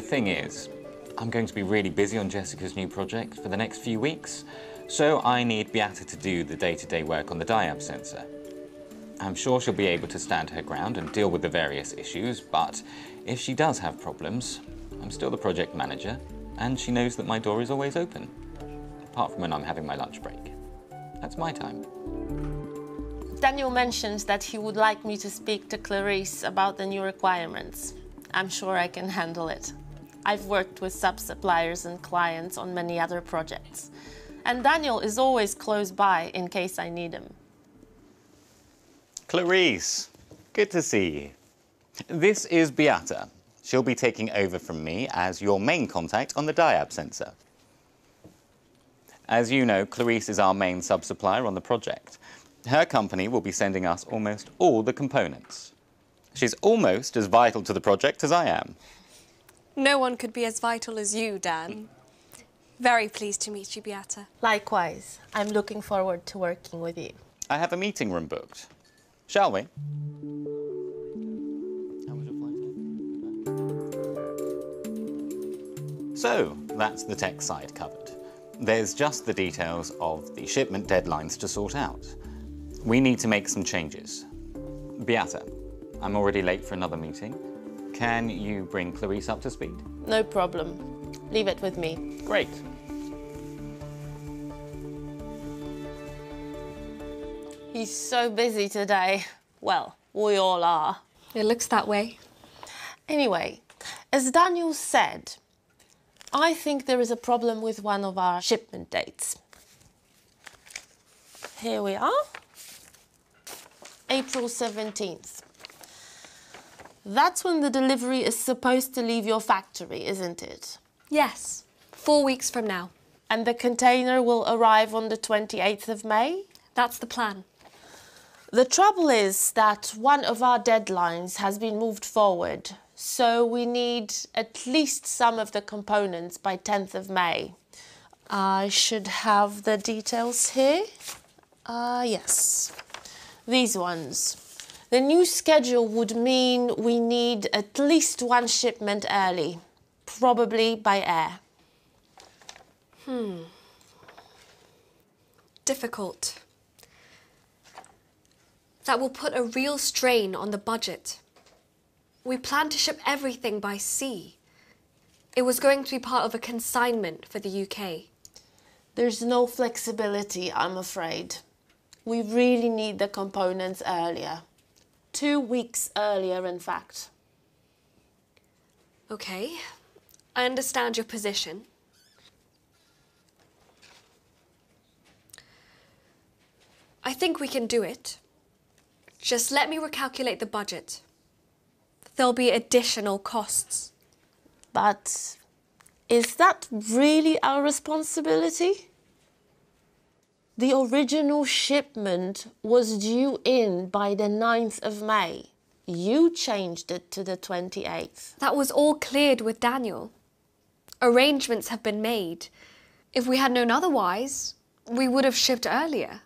thing is, I'm going to be really busy on Jessica's new project for the next few weeks, so I need Beata to do the day-to-day work on the diab sensor. I'm sure she'll be able to stand her ground and deal with the various issues, but if she does have problems, I'm still the project manager, and she knows that my door is always open, apart from when I'm having my lunch break. That's my time. Daniel mentions that he would like me to speak to Clarice about the new requirements. I'm sure I can handle it. I've worked with sub-suppliers and clients on many other projects. And Daniel is always close by in case I need him. Clarice, good to see you. This is Beata. She'll be taking over from me as your main contact on the diab sensor. As you know, Clarice is our main sub-supplier on the project. Her company will be sending us almost all the components. She's almost as vital to the project as I am. No one could be as vital as you, Dan. Very pleased to meet you, Beata. Likewise, I'm looking forward to working with you. I have a meeting room booked. Shall we? How was your flight So, that's the tech side covered. There's just the details of the shipment deadlines to sort out. We need to make some changes. Beata, I'm already late for another meeting. Can you bring Clarice up to speed? No problem. Leave it with me. Great. He's so busy today. Well, we all are. It looks that way. Anyway, as Daniel said, I think there is a problem with one of our shipment dates. Here we are. April 17th. That's when the delivery is supposed to leave your factory, isn't it? Yes, four weeks from now. And the container will arrive on the 28th of May? That's the plan. The trouble is that one of our deadlines has been moved forward, so we need at least some of the components by 10th of May. I should have the details here. Ah, uh, yes. These ones. The new schedule would mean we need at least one shipment early, probably by air. Hmm. Difficult. That will put a real strain on the budget. We planned to ship everything by sea. It was going to be part of a consignment for the UK. There's no flexibility, I'm afraid. We really need the components earlier. Two weeks earlier, in fact. Okay, I understand your position. I think we can do it. Just let me recalculate the budget. There'll be additional costs. But is that really our responsibility? The original shipment was due in by the 9th of May. You changed it to the 28th. That was all cleared with Daniel. Arrangements have been made. If we had known otherwise, we would have shipped earlier.